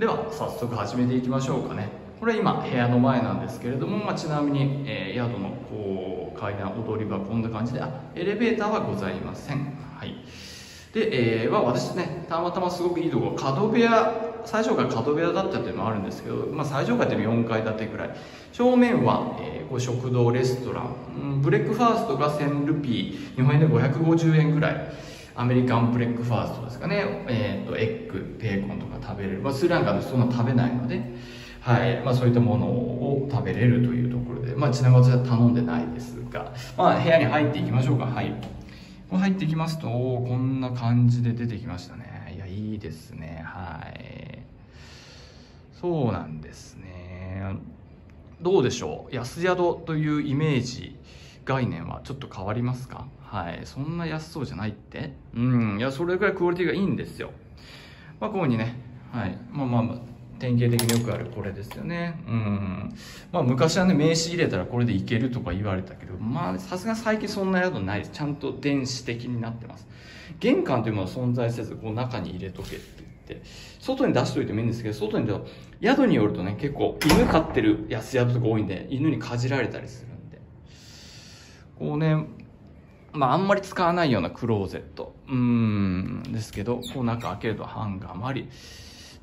では早速始めていきましょうかね。これ今部屋の前なんですけれども、まあ、ちなみに、えー、宿のこう階段踊り場こんな感じであエレベーターはございません。はい。で、えー、まあ、私ねたまたますごくいいとこ角部屋最上階角部屋だったっていうのもあるんですけど、まあ、最上階って4階建てぐらい。正面は、えー、食堂レストラン、ブレックファーストが1000ルピー。日本円で550円ぐらい。アメリカンブレックファーストですかね、えーと、エッグベー食べれる、まあ、スリランカでそんな食べないので、はい。まあ、そういったものを食べれるというところで、まあ、ちなみに私は頼んでないですが、まあ、部屋に入っていきましょうか。はい。入ってきますとこんな感じで出てきましたね。いやいいですね。はい。そうなんですね。どうでしょう。安宿というイメージ概念はちょっと変わりますか？はい。そんな安そうじゃないって？うん。いやそれぐらいクオリティがいいんですよ。まあここにねはい。まあまあまあ典型的によくあるこれですよね。うん。まあ昔はね名刺入れたらこれでいけるとか言われたけどまあさすが最近そんな宿ない。ですちゃんと電子的になってます。玄関というものは存在せずこう中に入れとけって言って。外に出しといてもいいんですけど外に出宿によるとね結構犬飼ってる安宿とか多いんで犬にかじられたりするんで。こうねまああんまり使わないようなクローゼット。うん。ですけどこう中開けるとハンガーもあり。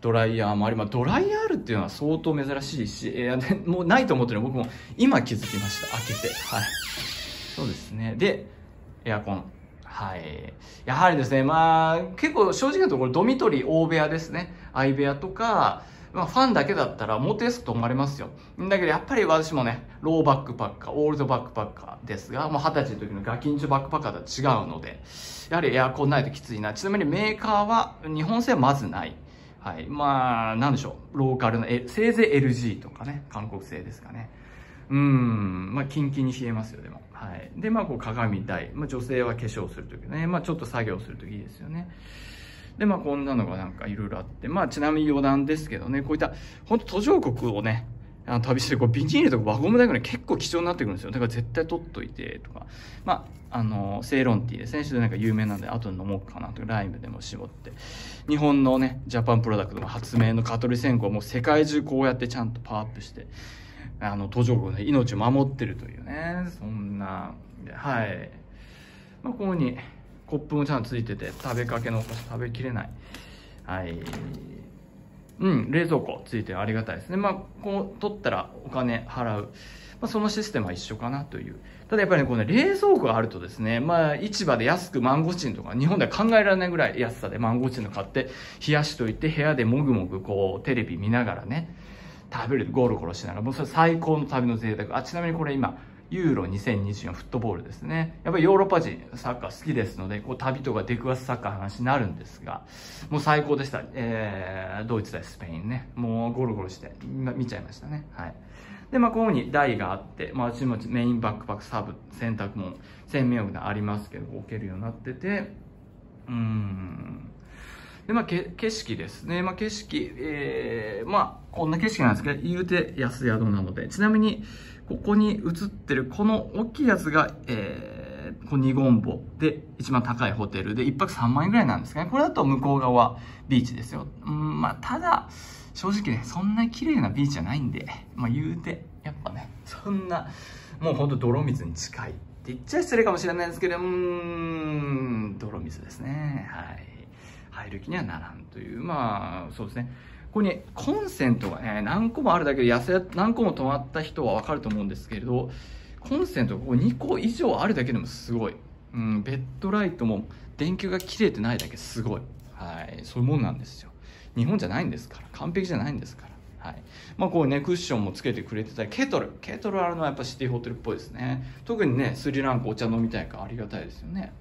ドライヤーもあり、まあ、ドライヤーあるっていうのは相当珍しいし、えー、もうないと思ってる。の僕も今気づきました。開けて。はい。そうですね。でエアコン。はい。やはりですねまあ結構正直なところドミトリー大部屋ですね。相部屋とかまあ、ファンだけだったらモテスと思われますよ。だけどやっぱり私もね、ローバックパッカー、オールドバックパッカーですが、もう二十歳の時のガキンチョバックパッカーとは違うので、やはりエアコンないときついな。ちなみにメーカーは日本製はまずない。はい。まあ、なんでしょう。ローカルな、せいぜい LG とかね、韓国製ですかね。うん、まあ、キンキンに冷えますよ、でも。はい。で、まあ、こう、鏡台。まあ、女性は化粧するときね、まあ、ちょっと作業するときいいですよね。で、まあ、こんなのがなんかいろいろあって、まあ、ちなみに余談ですけどね、こういった、本当途上国をね、あの旅してこうビニールとか輪ゴム台ぐら結構貴重になってくるんですよ。だから絶対取っといてとか。まああのセイロンティーですねでなんか有名なんで後で飲もうかなとライムでも絞って。日本のね Japan product の発明の蚊取り線香も世界中こうやってちゃんとパワーアップして。あの途上国の命を守ってるというね。そんなはい。まあここにコップもちゃんとついてて食べかけのお菓子食べきれない。はい。うん、冷蔵庫ついてありがたいですね。まあ、こう取ったらお金払う。まあ、そのシステムは一緒かなという。ただやっぱりね、この、ね、冷蔵庫があるとですね、まあ、市場で安くマンゴチンとか、日本では考えられないぐらい安さでマンゴチンの買って、冷やしといて、部屋でもぐもぐこう、テレビ見ながらね、食べる、ゴロゴロしながら、もうそれ最高の旅の贅沢。あ、ちなみにこれ今、ユーロ2024フットボールですね。やっぱりヨーロッパ人サッカー好きですので、こう旅とか出くわすサッカーの話になるんですが、もう最高でした。えー、ドイツ対スペインね。もうゴロゴロして見ちゃいましたね。はい。で、まあ、ここに台があって、まあ、ちもちメインバックパック、サブ、洗濯物、洗面浴がありますけど、置けるようになってて、うん。で、まあ、け景色ですね。まあ、景色、えー、まあ、こんな景色なんですけど、言うて安宿なので、ちなみに、ここに映ってるこの大きいやつが、えー、こニゴンボで一番高いホテルで1泊3万円ぐらいなんですかね。これだと向こう側ビーチですよ。うん、まあ、ただ、正直ね、そんな綺麗なビーチじゃないんで、まあ言うて、やっぱね、そんな、もうほんと泥水に近いって言っちゃ失礼かもしれないですけど、うーん、泥水ですね。はい。入る気にはならんという、まあ、そうですね。ここにコンセントがね、何個もあるだけで安や、何個も止まった人はわかると思うんですけれど、コンセントがここ2個以上あるだけでもすごい。うん、ベッドライトも電球が切れてないだけすごい。はい、そういうもんなんですよ。日本じゃないんですから。完璧じゃないんですから。はい。まあこうね、クッションもつけてくれてたり、ケトル。ケトルあるのはやっぱシティホテルっぽいですね。特にね、スリランカお茶飲みたいからありがたいですよね。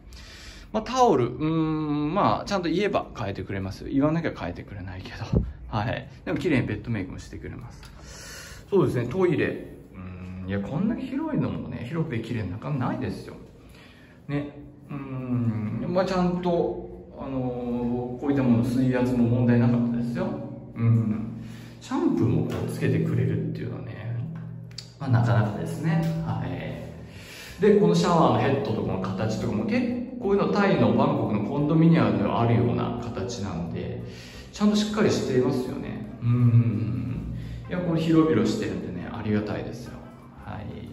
まあタオル、うん、まあちゃんと言えば変えてくれます。言わなきゃ変えてくれないけど。はい。でも綺麗にベッドメイクもしてくれます。そうですね、トイレ。うん、いや、こんなに広いのもね、広くて綺麗な中ないですよ。ね。うん、まあちゃんと、あのー、こういったもの水圧も問題なかったですよ。うん。シャンプーもこうつけてくれるっていうのはね、まあなかなかですね。はい。で、このシャワーのヘッドとかの形とかも結構こういうのタイのバンコクのコンドミニアムではあるような形なんで、ちゃんとしっかりしていますよね。ううん。いやこれ広々してるんでねありがたいですよ。はい